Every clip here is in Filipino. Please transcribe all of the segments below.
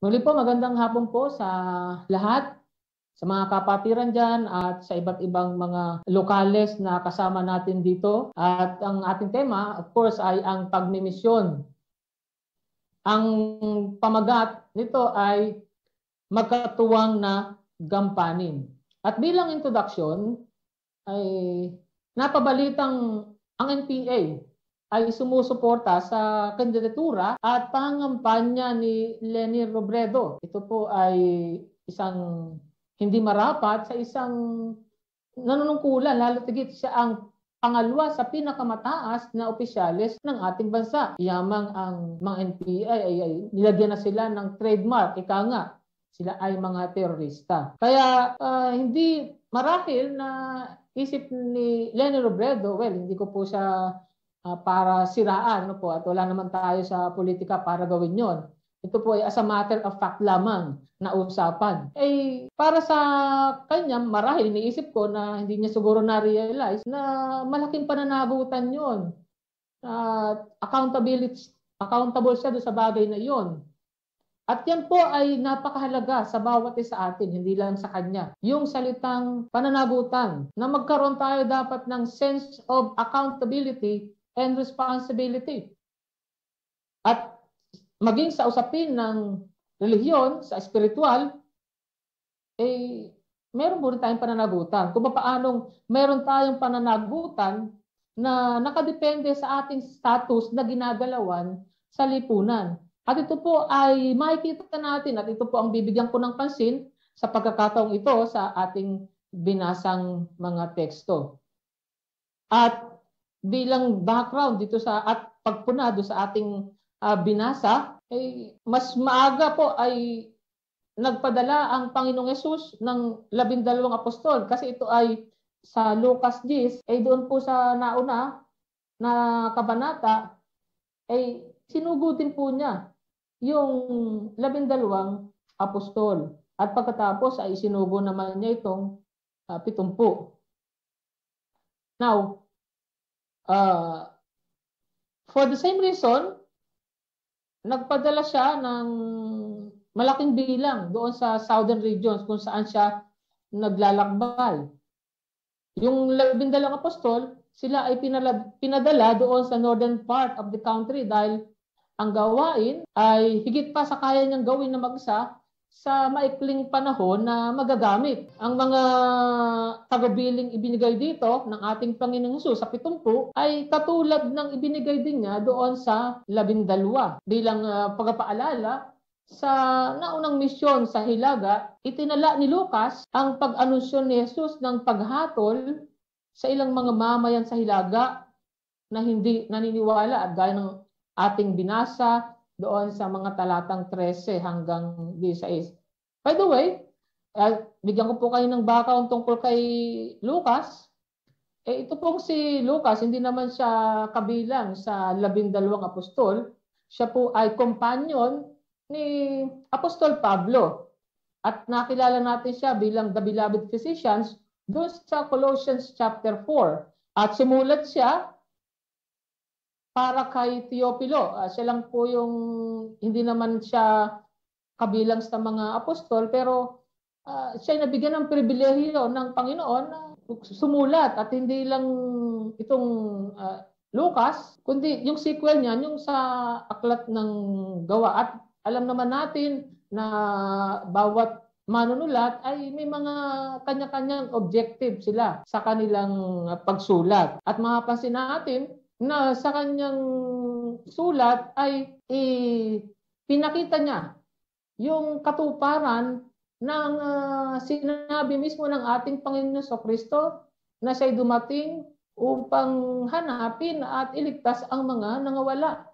Muli po, magandang hapon po sa lahat, sa mga kapatiran dyan at sa iba't ibang mga lokales na kasama natin dito. At ang ating tema, of course, ay ang pagmimisyon. Ang pamagat nito ay magkatuwang na gampanin. At bilang introduction, ay napabalitang ang NPA ay sumusuporta sa kandidatura at pangampanya ni Lenny Robredo. Ito po ay isang hindi marapat sa isang nanunungkulan, lalo tigit siya ang pangalawa sa pinakamataas na opisyalis ng ating bansa. Yamang ang mga NPA ay, ay nilagyan na sila ng trademark, ika nga, sila ay mga terorista. Kaya uh, hindi marahil na isip ni Lenny Robredo, well, hindi ko po siya uh, para siraan no po at wala naman tayo sa politika para gawin yon. Ito po ay as a matter of fact lamang na usapan. Eh, para sa kanya, marahil iniisip ko na hindi niya siguro na-realize na malaking pananagutan yon. Uh, accountability, accountable siya sa bagay na yon. At yan po ay napakahalaga sa bawat isa atin, hindi lang sa kanya. Yung salitang pananagutan na magkaroon tayo dapat ng sense of accountability and responsibility. At maging sa usapin ng relihiyon, sa spiritual, eh, meron rin tayong pananagutan. Kung paanong meron tayong pananagutan na nakadepende sa ating status na ginagalawan sa lipunan. At ito po ay makikita natin at ito po ang bibigyan ko ng pansin sa pagkakataong ito sa ating binasang mga teksto. At bilang background dito sa at pagpunado sa ating uh, binasa, eh, mas maaga po ay nagpadala ang Panginoong Yesus ng labindalawang apostol kasi ito ay sa Lucas 10 ay doon po sa nauna na kabanata ay sinugutin po niya yung labindalawang apostol at pagkatapos ay sinugo naman niya itong uh, pitumpu. Now, Uh, for the same reason, nagpadala siya ng malaking bilang doon sa southern regions kung saan siya naglalakbay. Yung labindalawang apostol, sila ay pinala, pinadala doon sa northern part of the country dahil ang gawain ay higit pa sa kaya niyang gawin na magsa sa maikling panahon na magagamit. Ang mga tagabiling ibinigay dito ng ating Panginoong Hesus sa pitumpu ay katulad ng ibinigay din niya doon sa labindalwa. Bilang uh, pagpapaalala, sa naunang misyon sa Hilaga, itinala ni Lucas ang pag-anunsyo ni Jesus ng paghatol sa ilang mga mamayan sa Hilaga na hindi naniniwala at gaya ng ating binasa doon sa mga talatang 13 hanggang 16. By the way, uh, bigyan ko po kayo ng background tungkol kay Lucas. Eh, ito pong si Lucas, hindi naman siya kabilang sa labindalawang apostol. Siya po ay kompanyon ni Apostol Pablo. At nakilala natin siya bilang the beloved physicians doon sa Colossians chapter 4. At simulat siya para kay Teopilo. Uh, siya lang po yung hindi naman siya kabilang sa mga apostol pero uh, siya nabigyan ng pribilehiyo ng Panginoon na sumulat at hindi lang itong uh, Lucas kundi yung sequel niya yung sa aklat ng gawa at alam naman natin na bawat manunulat ay may mga kanya-kanyang objective sila sa kanilang pagsulat. At mapapansin natin na sa kanyang sulat ay eh, pinakita niya yung katuparan ng uh, sinabi mismo ng ating Panginoon sa Kristo na siya'y dumating upang hanapin at iligtas ang mga nangawala.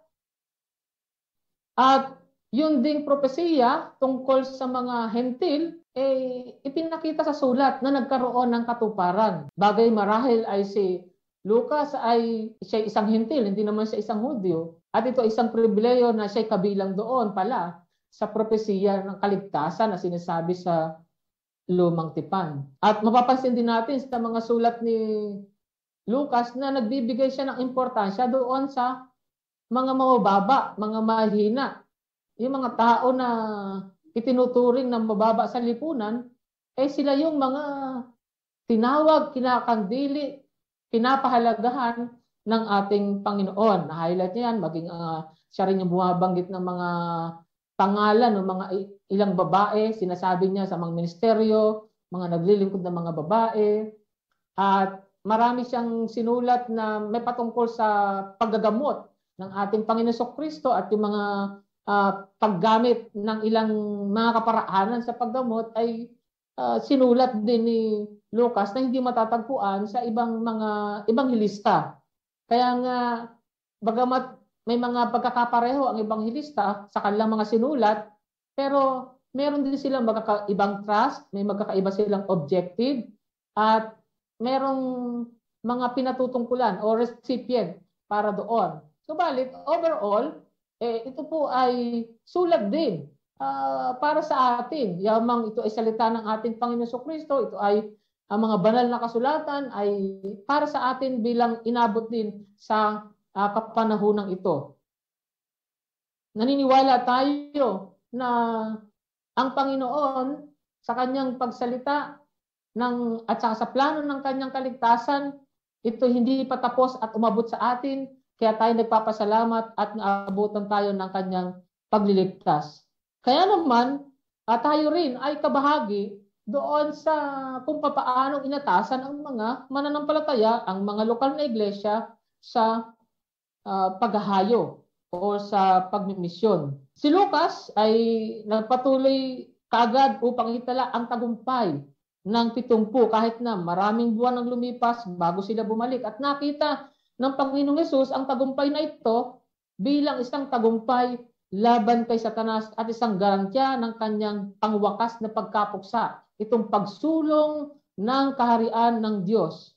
At yun ding propesiya tungkol sa mga hentil, eh, ipinakita sa sulat na nagkaroon ng katuparan. Bagay marahil ay si Lucas ay siya isang hintil, hindi naman siya isang Hudyo. At ito isang pribileyo na siya kabilang doon pala sa propesiya ng kaligtasan na sinasabi sa lumang tipan. At mapapansin din natin sa mga sulat ni Lucas na nagbibigay siya ng importansya doon sa mga mababa, mga mahina. Yung mga tao na itinuturing ng mababa sa lipunan, eh sila yung mga tinawag, kinakandili, pinapahalagahan ng ating Panginoon. Na-highlight niya yan, maging uh, siya rin yung bumabanggit ng mga pangalan ng mga ilang babae, sinasabi niya sa mga ministeryo, mga naglilingkod ng mga babae, at marami siyang sinulat na may patungkol sa paggagamot ng ating Panginoon Kristo at yung mga uh, paggamit ng ilang mga kaparaanan sa paggamot ay uh, sinulat din ni Lucas na hindi matatagpuan sa ibang mga ibang hilista. Kaya nga bagamat may mga pagkakapareho ang ibang hilista sa kanilang mga sinulat, pero meron din silang magkakaibang trust, may magkakaiba silang objective, at merong mga pinatutungkulan o recipient para doon. Subalit, overall, eh, ito po ay sulat din uh, para sa atin. Yamang ito ay salita ng ating Panginoon Kristo, ito ay ang mga banal na kasulatan ay para sa atin bilang inabot din sa uh, kapanahunang ito. Naniniwala tayo na ang Panginoon sa kanyang pagsalita ng, at saka sa plano ng kanyang kaligtasan, ito hindi pa tapos at umabot sa atin kaya tayo nagpapasalamat at naabutan tayo ng kanyang pagliligtas. Kaya naman, at tayo rin ay kabahagi doon sa kung paano inatasan ang mga mananampalataya, ang mga lokal na iglesia sa uh, paghahayo o sa pagmimisyon. Si Lucas ay nagpatuloy kaagad upang itala ang tagumpay ng pitumpu kahit na maraming buwan ang lumipas bago sila bumalik at nakita ng Panginoong Yesus ang tagumpay na ito bilang isang tagumpay laban kay Satanas at isang garantya ng kanyang pangwakas na pagkapuksa, itong pagsulong ng kaharian ng Diyos.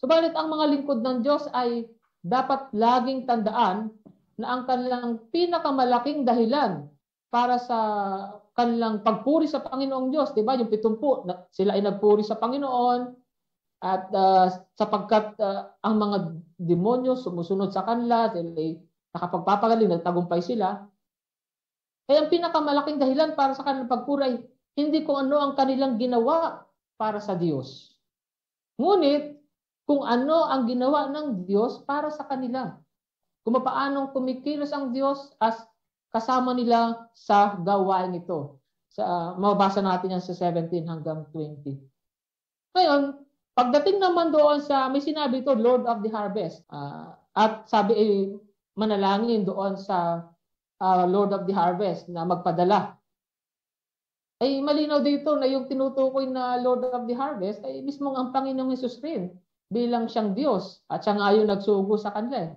Subalit ang mga lingkod ng Diyos ay dapat laging tandaan na ang kanilang pinakamalaking dahilan para sa kanilang pagpuri sa Panginoong Diyos, 'di ba? Yung pitumpu, sila ay nagpuri sa Panginoon, at uh, sapagkat uh, ang mga demonyo sumusunod sa kanila, sila nakapagpapagaling, nagtagumpay sila. Eh ang pinakamalaking dahilan para sa kanilang pagpuray, hindi kung ano ang kanilang ginawa para sa Diyos. Ngunit, kung ano ang ginawa ng Diyos para sa kanila. Kung paanong kumikilos ang Diyos as kasama nila sa gawain ito. Sa, uh, mababasa natin yan sa 17 hanggang 20. Ngayon, Pagdating naman doon sa, may sinabi ito, Lord of the Harvest. Uh, at sabi, eh, manalangin doon sa uh, Lord of the Harvest na magpadala. Ay malinaw dito na yung tinutukoy na Lord of the Harvest ay mismo ang Panginoong Hesus rin bilang siyang Diyos at siya nga yung nagsugo sa kanila.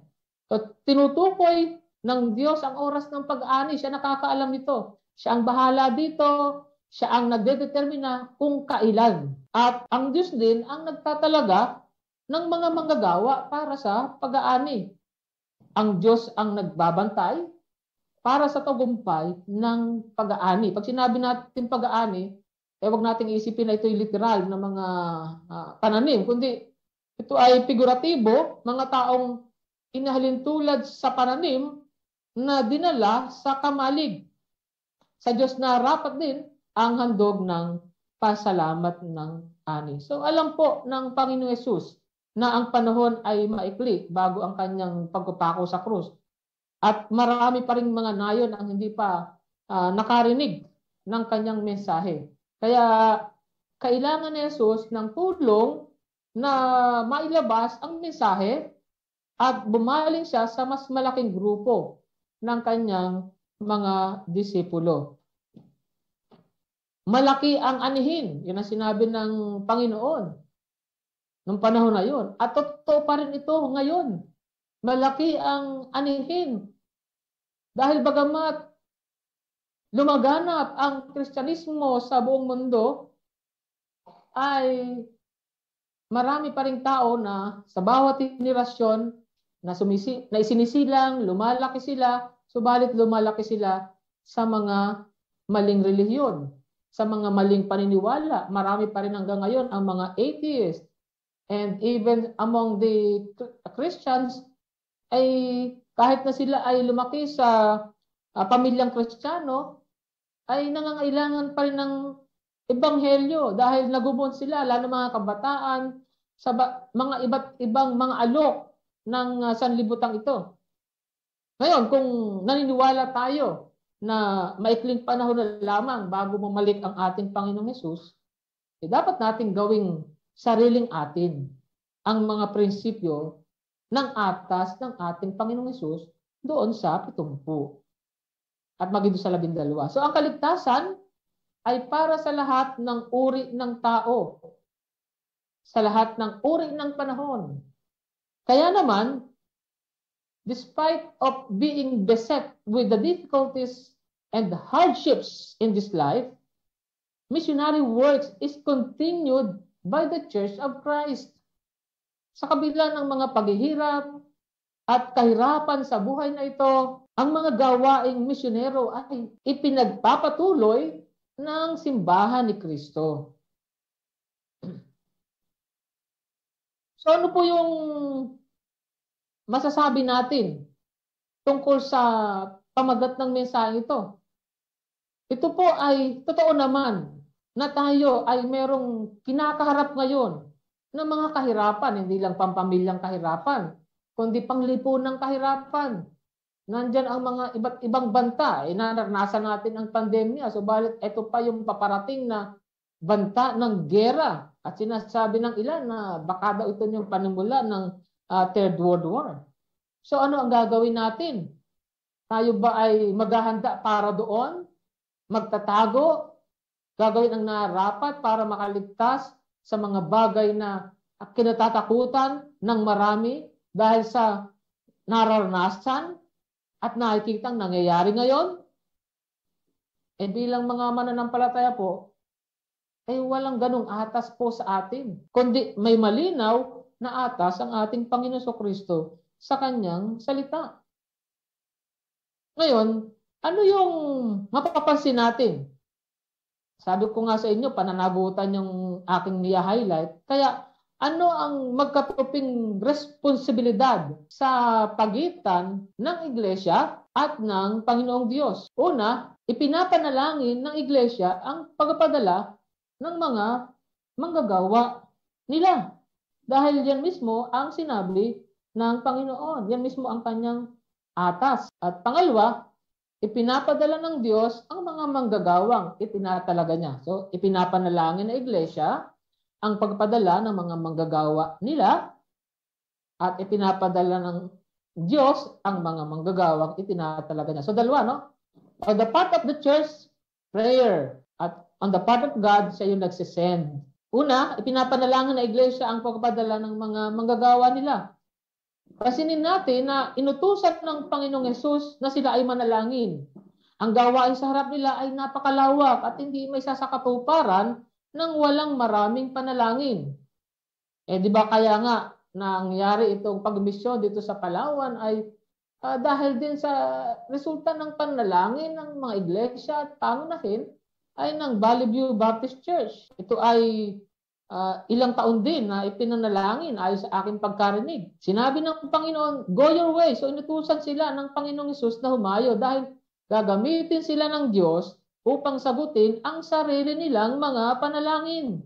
So, tinutukoy ng Diyos ang oras ng pag-ani. Siya nakakaalam nito. Siya ang bahala dito. Siya ang nagdedetermina kung kailan. At ang Diyos din ang nagtatalaga ng mga manggagawa para sa pag-aani. Ang Diyos ang nagbabantay para sa tagumpay ng pag-aani. Pag sinabi natin pag-aani, eh wag nating isipin na ito'y literal na mga uh, pananim, kundi ito ay figuratibo, mga taong inahalin tulad sa pananim na dinala sa kamalig. Sa Diyos na rapat din ang handog ng pasalamat ng ani. So alam po ng Panginoon Yesus na ang panahon ay maikli bago ang kanyang pagpapako sa krus. At marami pa rin mga nayon ang hindi pa uh, nakarinig ng kanyang mensahe. Kaya kailangan ni Jesus ng tulong na mailabas ang mensahe at bumaling siya sa mas malaking grupo ng kanyang mga disipulo. Malaki ang anihin. Yun ang sinabi ng Panginoon nung panahon na yun. At totoo pa rin ito ngayon. Malaki ang anihin. Dahil bagamat lumaganap ang Kristyanismo sa buong mundo, ay marami pa rin tao na sa bawat henerasyon na, sumisi, na isinisilang, lumalaki sila, subalit lumalaki sila sa mga maling relihiyon sa mga maling paniniwala. Marami pa rin hanggang ngayon ang mga atheist. And even among the Christians, ay kahit na sila ay lumaki sa uh, pamilyang Kristiyano, ay nangangailangan pa rin ng ebanghelyo dahil nagubon sila, lalo mga kabataan, sa mga iba't ibang mga alok ng uh, sanlibutan ito. Ngayon, kung naniniwala tayo na maikling panahon na lamang bago mamalik ang ating Panginoong Yesus, eh, dapat nating gawing sariling atin ang mga prinsipyo ng atas ng ating Panginoong Yesus doon sa pitumpu at maging sa labindalawa. So ang kaligtasan ay para sa lahat ng uri ng tao, sa lahat ng uri ng panahon. Kaya naman, despite of being beset with the difficulties and the hardships in this life, missionary works is continued by the Church of Christ. Sa kabila ng mga paghihirap at kahirapan sa buhay na ito, ang mga gawaing misyonero ay ipinagpapatuloy ng simbahan ni Kristo. So ano po yung masasabi natin tungkol sa pamagat ng mensahe ito? Ito po ay totoo naman na tayo ay merong kinakaharap ngayon ng mga kahirapan, hindi lang pampamilyang kahirapan, kundi panglipunang kahirapan. Nandyan ang mga iba't ibang banta. Eh, naranasan natin ang pandemya. Subalit ito pa yung paparating na banta ng gera. At sinasabi ng ilan na baka daw ito yung panimula ng uh, Third World War. So ano ang gagawin natin? Tayo ba ay maghahanda para doon? Magtatago? Gagawin ang narapat para makaligtas sa mga bagay na kinatatakutan ng marami dahil sa nararanasan at nakikitang nangyayari ngayon. Eh bilang mga mananampalataya po, eh walang ganong atas po sa atin. Kundi may malinaw na atas ang ating Panginoon Kristo sa kanyang salita. Ngayon, ano yung mapapansin natin sabi ko nga sa inyo, pananagutan yung aking niya-highlight. Kaya ano ang magkatuping responsibilidad sa pagitan ng iglesia at ng Panginoong Diyos? Una, ipinapanalangin ng iglesia ang pagpapadala ng mga manggagawa nila. Dahil yan mismo ang sinabi ng Panginoon. Yan mismo ang kanyang atas. At pangalawa, ipinapadala ng Diyos ang mga manggagawang itinatalaga niya. So, ipinapanalangin na iglesia ang pagpadala ng mga manggagawa nila at ipinapadala ng Diyos ang mga manggagawang itinatalaga niya. So, dalawa, no? On the part of the church, prayer. At on the part of God, siya yung nagsisend. Una, ipinapanalangin na iglesia ang pagpadala ng mga manggagawa nila. Pasinin natin na inutusan ng Panginoong Yesus na sila ay manalangin. Ang gawain sa harap nila ay napakalawak at hindi may sasakatuparan ng walang maraming panalangin. Eh di ba kaya nga nangyari itong pagmisyon dito sa Palawan ay uh, dahil din sa resulta ng panalangin ng mga iglesia at pangunahin ay ng Valley View Baptist Church. Ito ay uh, ilang taon din na ipinanalangin ayon sa aking pagkarinig. Sinabi ng Panginoon, go your way. So inutusan sila ng Panginoong Isus na humayo dahil gagamitin sila ng Diyos upang sagutin ang sarili nilang mga panalangin.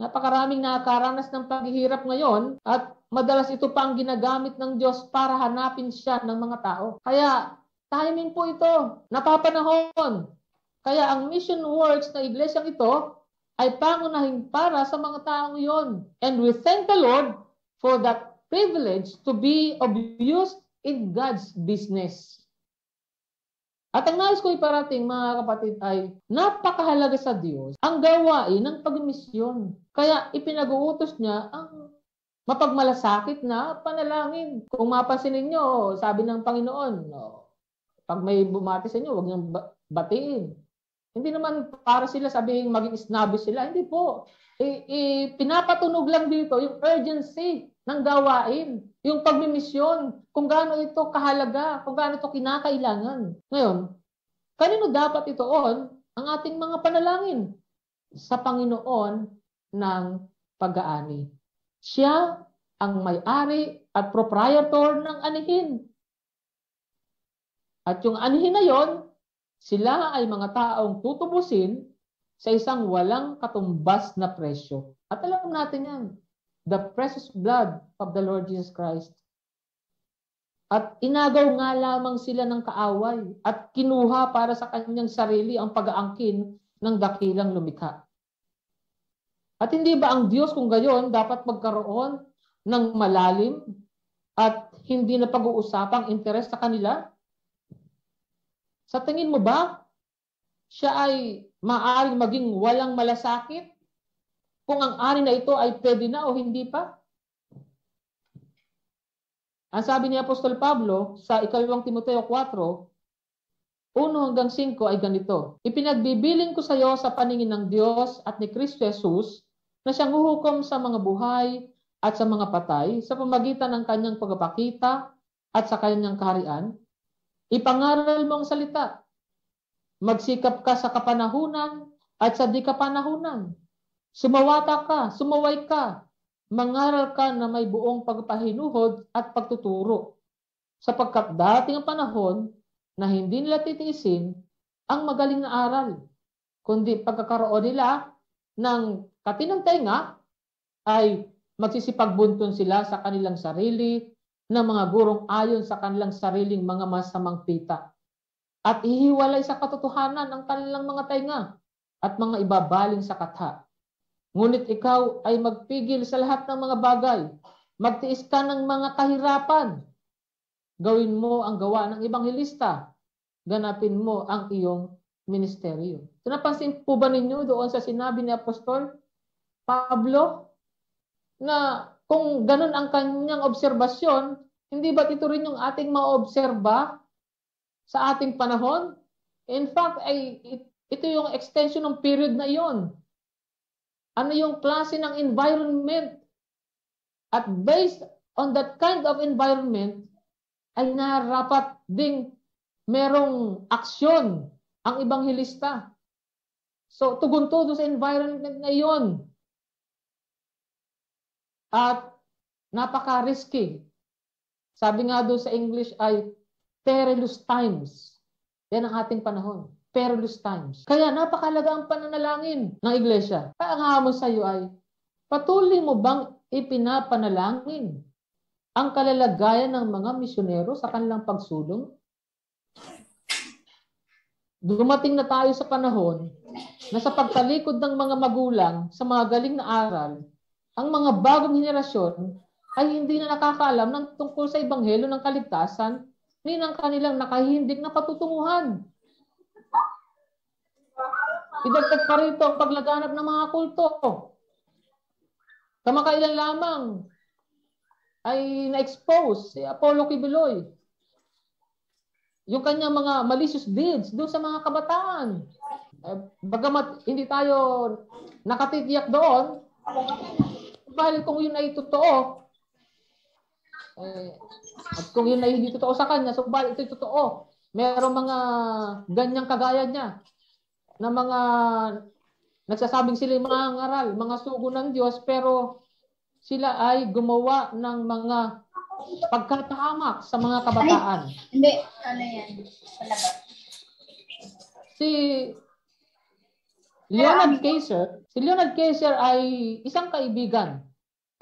Napakaraming nakakaranas ng paghihirap ngayon at madalas ito pa ang ginagamit ng Diyos para hanapin siya ng mga tao. Kaya timing po ito, napapanahon kaya ang mission works na iglesyang ito ay pangunahing para sa mga taong iyon. And we thank the Lord for that privilege to be of use in God's business. At ang nais ko iparating mga kapatid ay napakahalaga sa Diyos ang gawain ng pagmisyon. Kaya ipinag-uutos niya ang mapagmalasakit na panalangin. Kung mapansin ninyo, sabi ng Panginoon, no, pag may bumati sa inyo, huwag niyong batiin. Hindi naman para sila sabihin maging snobbish sila. Hindi po. I, i, pinapatunog lang dito yung urgency ng gawain, yung pagmimisyon, kung gaano ito kahalaga, kung gaano ito kinakailangan. Ngayon, kanino dapat ito on ang ating mga panalangin? Sa Panginoon ng pag-aani. Siya ang may-ari at proprietor ng anihin. At yung anhin na yon, sila ay mga taong tutubusin sa isang walang katumbas na presyo. At alam natin yan, the precious blood of the Lord Jesus Christ. At inagaw nga lamang sila ng kaaway at kinuha para sa kanyang sarili ang pag-aangkin ng dakilang lumikha. At hindi ba ang Diyos kung gayon dapat magkaroon ng malalim at hindi na pag-uusapang interes sa kanila? Sa tingin mo ba, siya ay maaaring maging walang malasakit kung ang ari na ito ay pwede na o hindi pa? Ang sabi ni Apostol Pablo sa ikalawang Timoteo 4, 1 hanggang 5 ay ganito. Ipinagbibiling ko sa iyo sa paningin ng Diyos at ni Kristo Jesus na siyang huhukom sa mga buhay at sa mga patay sa pamagitan ng kanyang pagpapakita at sa kanyang kaharian. Ipangaral mo ang salita. Magsikap ka sa kapanahunan at sa di kapanahunan. Sumawata ka, sumaway ka, mangaral ka na may buong pagpahinuhod at pagtuturo. Sapagkat dating ang panahon na hindi nila titiisin ang magaling na aral, kundi pagkakaroon nila ng katinang tenga ay magsisipagbunton sila sa kanilang sarili ng mga gurong ayon sa kanilang sariling mga masamang pita. At ihiwalay sa katotohanan ang kanilang mga tenga at mga ibabaling sa katha Ngunit ikaw ay magpigil sa lahat ng mga bagay. Magtiis ka ng mga kahirapan. Gawin mo ang gawa ng ibanghelista. Ganapin mo ang iyong ministeryo. So napansin po ba ninyo doon sa sinabi ni Apostol Pablo na kung ganun ang kanyang obserbasyon, hindi ba ito rin yung ating maobserba sa ating panahon? In fact, ay ito yung extension ng period na iyon ano yung klase ng environment. At based on that kind of environment, ay narapat ding merong aksyon ang ibanghelista. So, tugon-tugon sa environment na iyon. At napaka-risky. Sabi nga doon sa English ay perilous times. Yan ang ating panahon perilous times. Kaya napakalaga ang pananalangin ng iglesia. Kaya ang hamon sa iyo ay, patuloy mo bang ipinapanalangin ang kalalagayan ng mga misyonero sa kanilang pagsulong? Dumating na tayo sa panahon na sa pagtalikod ng mga magulang sa mga galing na aral, ang mga bagong henerasyon ay hindi na nakakaalam ng tungkol sa ibanghelo ng kaligtasan ni ng kanilang nakahindig na patutunguhan. Idagdag pa rito ang paglaganap ng mga kulto. Kamakailan lamang ay na-expose si Apollo Kibiloy. Yung kanyang mga malicious deeds doon sa mga kabataan. Eh, bagamat hindi tayo nakatitiyak doon, dahil kung yun ay totoo, eh, at kung yun ay hindi totoo sa kanya, so bali ito totoo. Merong mga ganyang kagaya niya na mga nagsasabing sila yung mga ngaral, mga sugo ng Diyos, pero sila ay gumawa ng mga pagkatahamak sa mga kabataan. Ay, hindi, ano yan? Palaba. Si Leonard Kaiser, si Leonard Kaiser ay isang kaibigan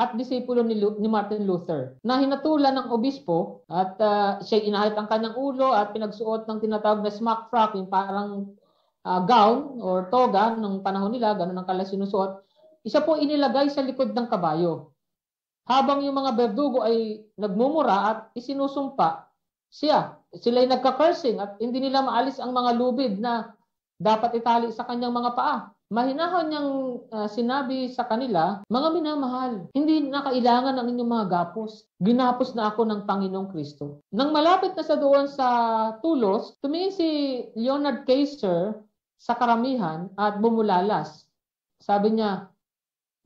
at disipulo ni, ni Martin Luther na hinatulan ng obispo at uh, siya inahit ang kanyang ulo at pinagsuot ng tinatawag na smock frock, yung parang uh, gown or toga ng panahon nila, ganun ang kala sinusuot, isa po inilagay sa likod ng kabayo. Habang yung mga berdugo ay nagmumura at isinusumpa siya, sila ay nagka-cursing at hindi nila maalis ang mga lubid na dapat itali sa kanyang mga paa. Mahinahon niyang uh, sinabi sa kanila, mga minamahal, hindi na kailangan ng inyong mga gapos. Ginapos na ako ng Panginoong Kristo. Nang malapit na sa doon sa tulos, tumingin si Leonard Kaiser sa karamihan at bumulalas. Sabi niya,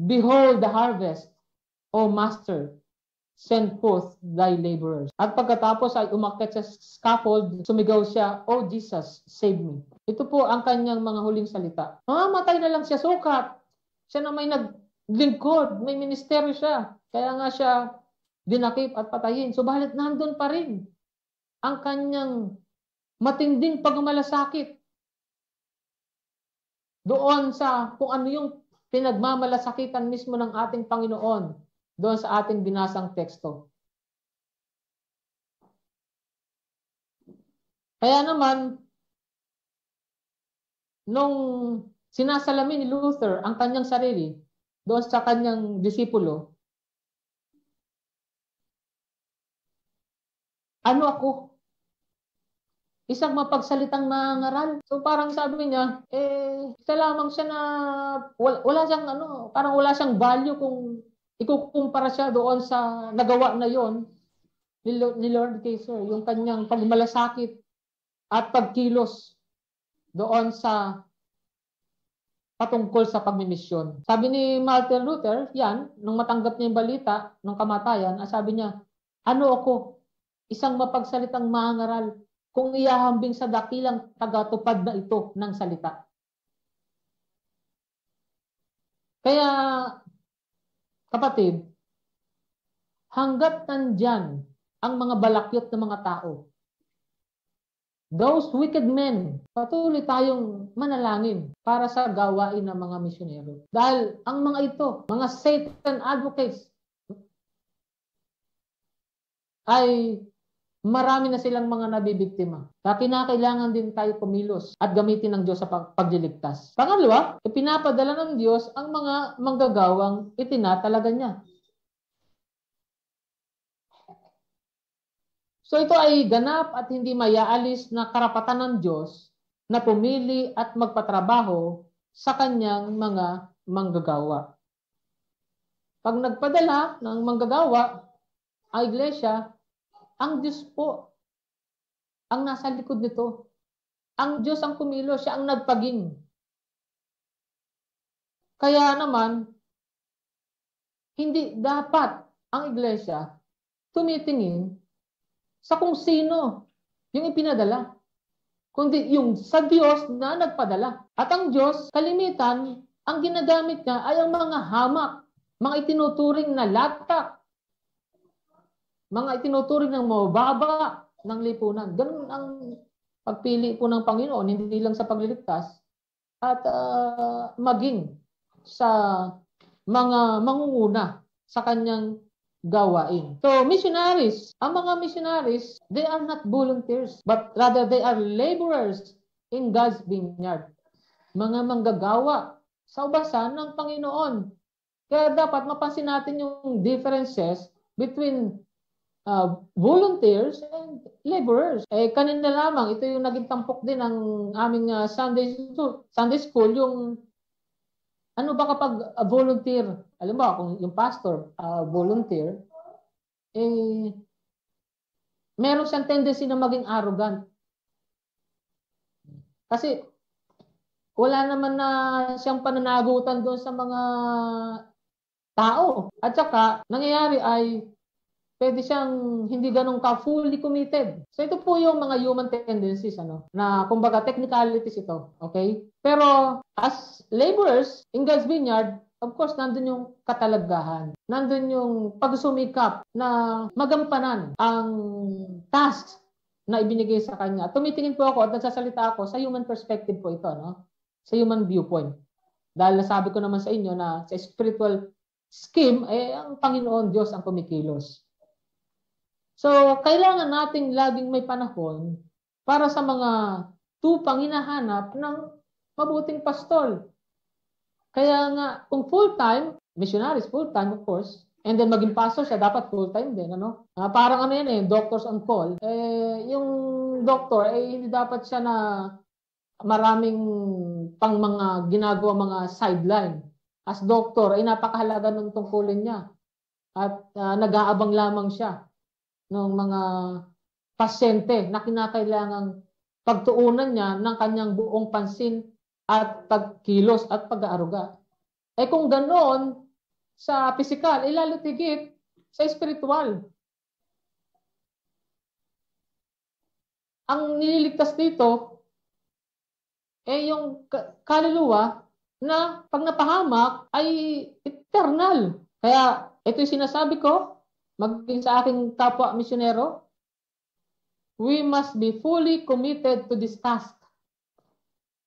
Behold the harvest, O Master, send forth thy laborers. At pagkatapos ay umakyat sa scaffold, sumigaw siya, O Jesus, save me. Ito po ang kanyang mga huling salita. Mamamatay na lang siya sukat. Siya na may naglingkod, may ministeryo siya. Kaya nga siya dinakip at patayin. Subalit nandun pa rin ang kanyang matinding pagmamalasakit doon sa kung ano yung pinagmamalasakitan mismo ng ating Panginoon doon sa ating binasang teksto. Kaya naman, nung sinasalamin ni Luther ang kanyang sarili doon sa kanyang disipulo, ano ako? Isang mapagsalitang mangaral. So parang sabi niya, eh, isa lamang siya na wala, wala siyang ano, parang wala siyang value kung ikukumpara siya doon sa nagawa na yon ni Lord Kaiser, yung kanyang pagmalasakit at pagkilos doon sa patungkol sa pagmimisyon. Sabi ni Martin Luther, yan, nung matanggap niya yung balita ng kamatayan, ah, sabi niya, ano ako? Isang mapagsalitang mangaral kung iyahambing sa dakilang tagatupad na ito ng salita. Kaya, kapatid, hanggat nandyan ang mga balakyot ng mga tao, Those wicked men, patuloy tayong manalangin para sa gawain ng mga misyonero. Dahil ang mga ito, mga Satan advocates, ay marami na silang mga nabibiktima. Kaya kinakailangan din tayo kumilos at gamitin ng Diyos sa pagliligtas. Pangalawa, ipinapadala ng Diyos ang mga manggagawang itinatalaga niya. So ito ay ganap at hindi mayaalis na karapatan ng Diyos na pumili at magpatrabaho sa kanyang mga manggagawa. Pag nagpadala ng manggagawa ang iglesia, ang Diyos po ang nasa likod nito. Ang Diyos ang kumilo, siya ang nagpaging. Kaya naman, hindi dapat ang iglesia tumitingin sa kung sino yung ipinadala, kundi yung sa Diyos na nagpadala. At ang Diyos, kalimitan, ang ginagamit niya ay ang mga hamak, mga itinuturing na latak, mga itinuturing ng mababa ng lipunan. Ganun ang pagpili po ng Panginoon, hindi lang sa pagliligtas, at uh, maging sa mga mangunguna sa kanyang gawain. So, missionaries, ang mga missionaries, they are not volunteers, but rather they are laborers in God's vineyard. Mga manggagawa sa ubasan ng Panginoon. Kaya dapat mapansin natin yung differences between uh, volunteers and laborers. Eh, kanina lamang, ito yung naging tampok din ng aming uh, Sunday, school, Sunday school, yung ano ba kapag uh, volunteer, alam mo, kung yung pastor uh, volunteer, eh, meron siyang tendency na maging arrogant. Kasi wala naman na siyang pananagutan doon sa mga tao. At saka, nangyayari ay pwede siyang hindi ganun ka fully committed. So ito po yung mga human tendencies ano na kumbaga technicalities ito, okay? Pero as laborers in God's vineyard, of course nandun yung katalagahan. Nandun yung pagsumikap na magampanan ang tasks na ibinigay sa kanya. Tumitingin po ako at nagsasalita ako sa human perspective po ito, no? Sa human viewpoint. Dahil nasabi ko naman sa inyo na sa spiritual scheme, eh, ang Panginoon Diyos ang kumikilos. So, kailangan nating laging may panahon para sa mga tupang hinahanap ng mabuting pastol. Kaya nga, kung full-time, missionaries full-time of course, and then maging pastor siya, dapat full-time din. Ano? Uh, parang ano yan eh, doctors on call. Eh, yung doctor, eh, hindi dapat siya na maraming pang mga ginagawa mga sideline. As doctor, ay eh, napakahalaga ng tungkulin niya. At uh, nag-aabang lamang siya ng mga pasyente na kinakailangang pagtuunan niya ng kanyang buong pansin at pagkilos at pag-aaruga. Eh kung ganoon sa pisikal, ilalo eh, sa espiritual. Ang nililigtas dito eh yung kaluluwa na pag napahamak ay eternal. Kaya ito yung sinasabi ko, maging sa aking kapwa misyonero, we must be fully committed to this task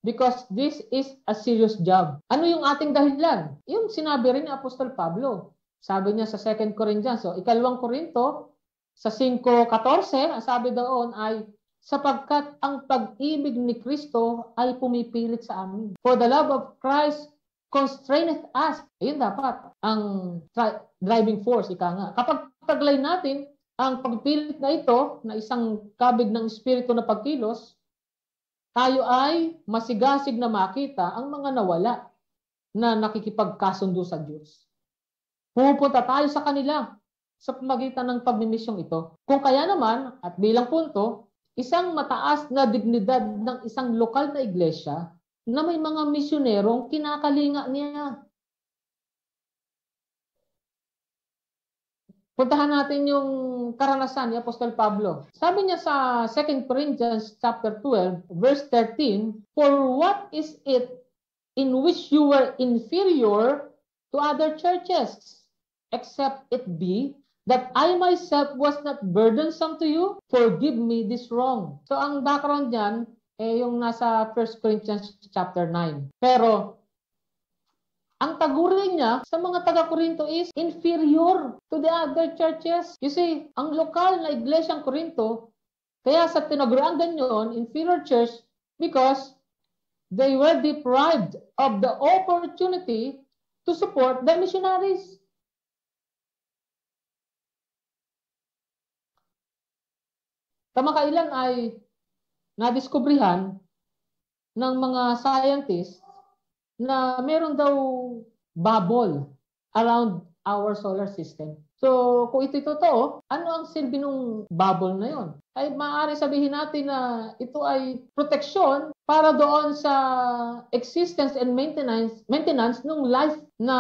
because this is a serious job. Ano yung ating dahilan? Yung sinabi rin ni Apostol Pablo. Sabi niya sa 2 Corinthians, so ikalawang Korinto, sa 5.14, ang sabi doon ay, sapagkat ang pag-ibig ni Kristo ay pumipilit sa amin. For the love of Christ constraineth us. Ayun dapat ang driving force, ika nga. Kapag taglay natin ang pagpilit na ito, na isang kabig ng Espiritu na pagkilos, tayo ay masigasig na makita ang mga nawala na nakikipagkasundo sa Diyos. Pupunta tayo sa kanila sa pamagitan ng pagmimisyong ito. Kung kaya naman, at bilang punto, isang mataas na dignidad ng isang lokal na iglesia na may mga misyonerong kinakalinga niya. Puntahan natin yung karanasan ni Apostol Pablo. Sabi niya sa 2 Corinthians chapter 12, verse 13, For what is it in which you were inferior to other churches, except it be that I myself was not burdensome to you? Forgive me this wrong. So ang background niyan, eh yung nasa 1 Corinthians chapter 9. Pero ang tagurin niya sa mga taga-Korinto is inferior to the other churches. You see, ang lokal na iglesyang Korinto, kaya sa tinaguraan ganyan, inferior church, because they were deprived of the opportunity to support the missionaries. Kamakailan ay nadiskubrihan ng mga scientists na meron daw bubble around our solar system. So, kung ito'y totoo, ano ang silbi ng bubble na yon? Ay maaari sabihin natin na ito ay protection para doon sa existence and maintenance maintenance ng life na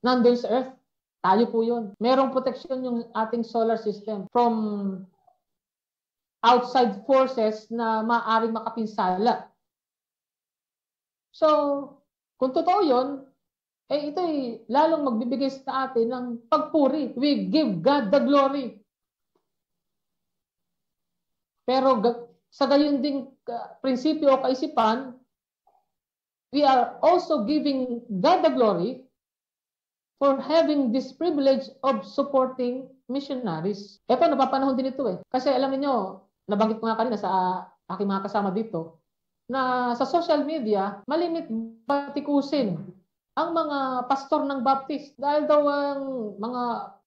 nandun sa Earth. Tayo po yun. Merong protection yung ating solar system from outside forces na maaaring makapinsala. So, kung totoo yun, eh ito'y lalong magbibigay sa atin ng pagpuri. We give God the glory. Pero sa gayon ding uh, prinsipyo o kaisipan, we are also giving God the glory for having this privilege of supporting missionaries. Ito, napapanahon din ito eh. Kasi alam niyo nabanggit ko nga kanina sa uh, aking mga kasama dito, na sa social media, malimit batikusin ang mga pastor ng Baptist. Dahil daw ang mga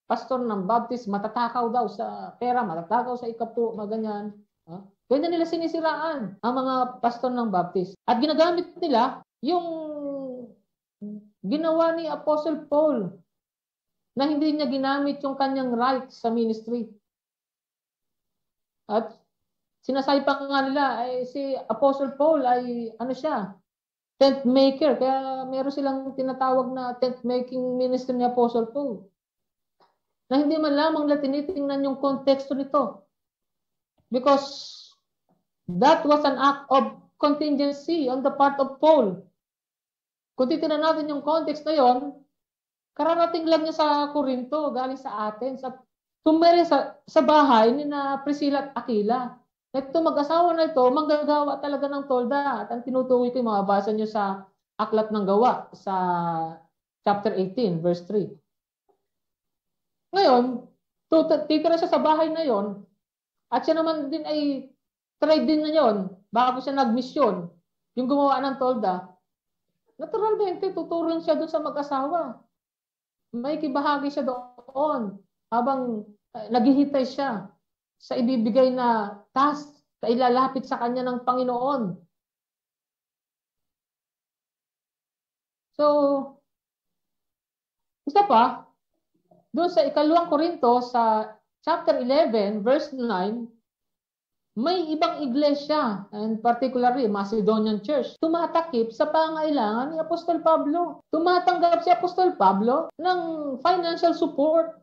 pastor ng Baptist matatakaw daw sa pera, matatakaw sa ikapo, mga ganyan. Huh? Ganyan nila sinisiraan ang mga pastor ng Baptist. At ginagamit nila yung ginawa ni Apostle Paul na hindi niya ginamit yung kanyang right sa ministry. At Sinasabi pa nga nila, ay si Apostle Paul ay ano siya, tent maker. Kaya meron silang tinatawag na tent making ministry ni Apostle Paul. Na hindi man lamang na tinitingnan yung konteksto nito. Because that was an act of contingency on the part of Paul. Kung titignan natin yung context na yon, kararating lang niya sa Corinto, galing sa Athens, sa tumere sa, sa bahay ni na Priscilla at Aquila. Ito mag-asawa na ito, manggagawa talaga ng tolda. At ang tinutukoy ko, mababasa nyo sa Aklat ng Gawa sa chapter 18, verse 3. Ngayon, titira siya sa bahay na yon at siya naman din ay trade din na yon bago siya nagmisyon, yung gumawa ng tolda. Naturalmente, tutulong siya doon sa mag-asawa. May kibahagi siya doon habang uh, naghihitay siya sa ibibigay na task na ilalapit sa kanya ng Panginoon. So, isa pa, doon sa ikalawang Korinto sa chapter 11, verse 9, may ibang iglesia, and particularly Macedonian Church, tumatakip sa pangailangan ni Apostol Pablo. Tumatanggap si Apostol Pablo ng financial support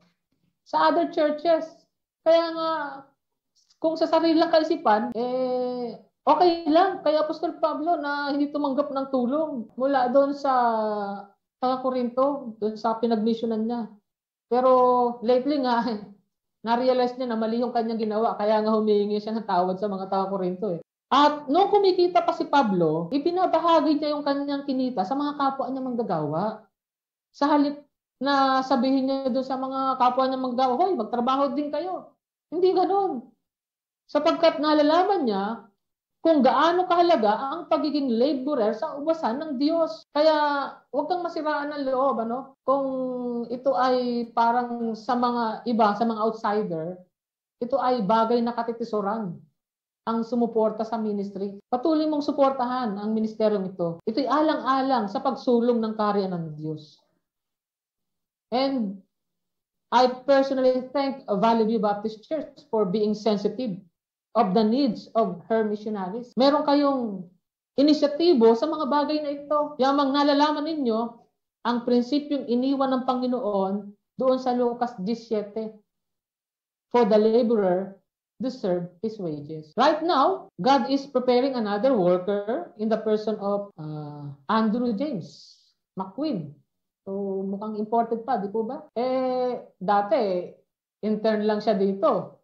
sa other churches. Kaya nga, kung sa sarilang kaisipan, eh, okay lang kay Apostol Pablo na hindi tumanggap ng tulong mula doon sa taga Korinto, doon sa pinagmisyonan niya. Pero lately nga, Na-realize niya na mali yung kanyang ginawa, kaya nga humingi siya ng tawad sa mga taga Korinto eh. At nung kumikita pa si Pablo, ibinabahagi niya yung kanyang kinita sa mga kapwa niya manggagawa. Sa halip na sabihin niya doon sa mga kapwa niya manggagawa, hoy, magtrabaho din kayo. Hindi ganoon. Sapagkat nalalaman niya kung gaano kahalaga ang pagiging laborer sa ubasan ng Diyos. Kaya huwag kang masiraan ng loob. Ano? Kung ito ay parang sa mga iba, sa mga outsider, ito ay bagay na katitisuran ang sumuporta sa ministry. Patuloy mong suportahan ang ministeryong ito. Ito'y alang-alang sa pagsulong ng karya ng Diyos. And I personally thank Valley View Baptist Church for being sensitive of the needs of her missionaries. Meron kayong inisyatibo sa mga bagay na ito. Yamang nalalaman ninyo ang prinsipyong iniwan ng Panginoon doon sa Lucas 17. For the laborer deserve his wages. Right now, God is preparing another worker in the person of uh, Andrew James McQueen. So, mukhang imported pa, di po ba? Eh, dati, intern lang siya dito.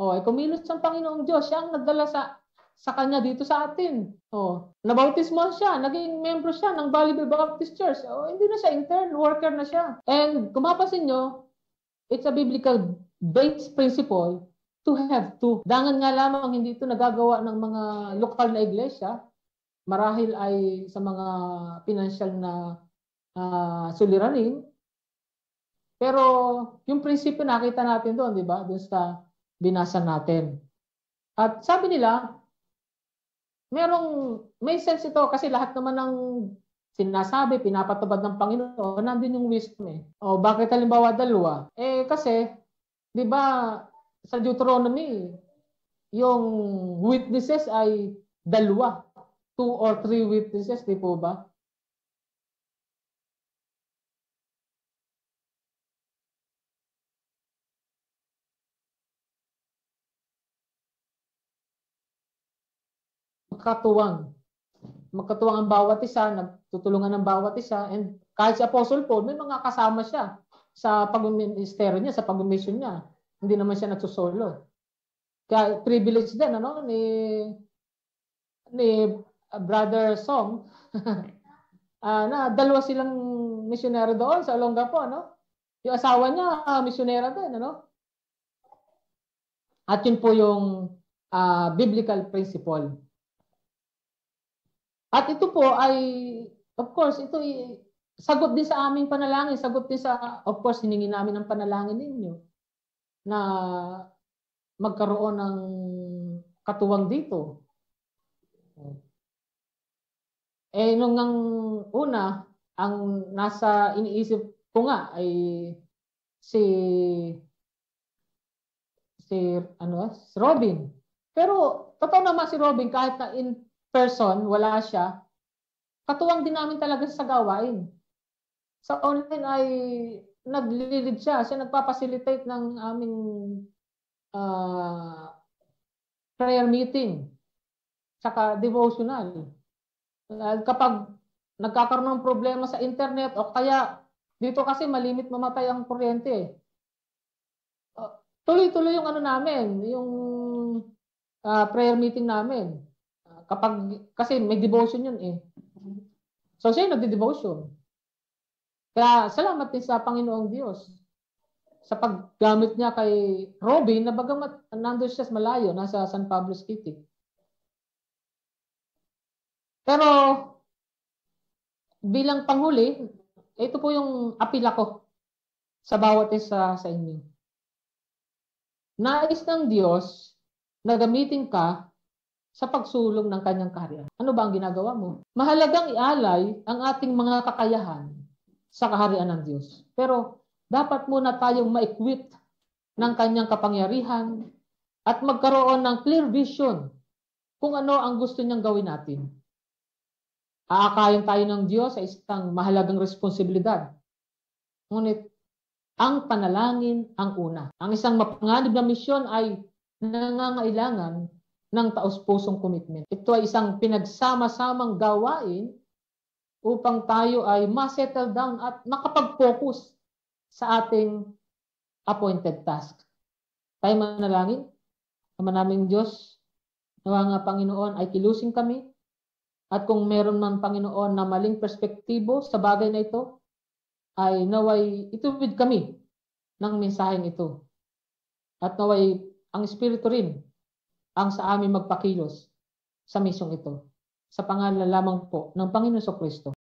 O, eh, kumilos ang Panginoong Diyos. Siya ang nagdala sa sa kanya dito sa atin. Oh, nabautismo siya, naging membro siya ng Valley Baptist Church. Oh, hindi na siya intern, worker na siya. And kung mapasin nyo, it's a biblical based principle to have to. Dangan nga lamang hindi ito nagagawa ng mga lokal na iglesia. Marahil ay sa mga financial na uh, suliranin. Pero yung prinsipyo nakita natin doon, di ba? Doon sa binasa natin. At sabi nila, merong, may sense ito kasi lahat naman ng sinasabi, pinapatubad ng Panginoon, nandun yung wisdom eh. O bakit halimbawa dalawa? Eh kasi, di ba, sa Deuteronomy, yung witnesses ay dalawa. Two or three witnesses, di po ba? Magkatuwang. Magkatuwang ang bawat isa, nagtutulungan ng bawat isa. And kahit si Apostle Paul, may mga kasama siya sa pag-ministeryo niya, sa pag-mission niya. Hindi naman siya nagsusolo. Kaya privilege din ano ni ni Brother Song uh, na dalawa silang misyonero doon sa Olongapo ano. Yung asawa niya uh, misyonera din ano. At yun po yung uh, biblical principle at ito po ay, of course, ito ay sagot din sa aming panalangin, sagot din sa, of course, hiningi namin ng panalangin ninyo na magkaroon ng katuwang dito. Eh, nung ang una, ang nasa iniisip ko nga ay si si ano, si Robin. Pero totoo naman si Robin kahit na in person, wala siya, katuwang din namin talaga sa gawain. Sa online ay naglilid siya. Siya nagpapacilitate ng aming uh, prayer meeting saka devotional. Kapag nagkakaroon ng problema sa internet o kaya dito kasi malimit mamatay ang kuryente. Eh. Tuloy-tuloy yung ano namin, yung uh, prayer meeting namin. Kapag, kasi may devotion yun eh. So siya nagde-devotion. Kaya salamat din sa Panginoong Diyos sa paggamit niya kay Robin na bagamat nandun siya sa malayo, nasa San Pablo City. Pero bilang panghuli, ito po yung apila ko sa bawat isa sa inyo. Nais ng Diyos na gamitin ka sa pagsulong ng kanyang karya. Ano ba ang ginagawa mo? Mahalagang ialay ang ating mga kakayahan sa kaharian ng Diyos. Pero dapat muna tayong ma-equip ng kanyang kapangyarihan at magkaroon ng clear vision kung ano ang gusto niyang gawin natin. Aakayin tayo ng Diyos sa isang mahalagang responsibilidad. Ngunit ang panalangin ang una. Ang isang mapanganib na misyon ay nangangailangan ng taos-pusong commitment. Ito ay isang pinagsama-samang gawain upang tayo ay ma-settle down at makapag-focus sa ating appointed task. Tayo manalangin. Ama naming Diyos, nawa nga Panginoon ay kilusing kami. At kung meron man Panginoon na maling perspektibo sa bagay na ito, ay naway itubid kami ng mensaheng ito. At naway ang Espiritu rin ang sa amin magpakilos sa misong ito. Sa pangalan lamang po ng Panginoon Kristo.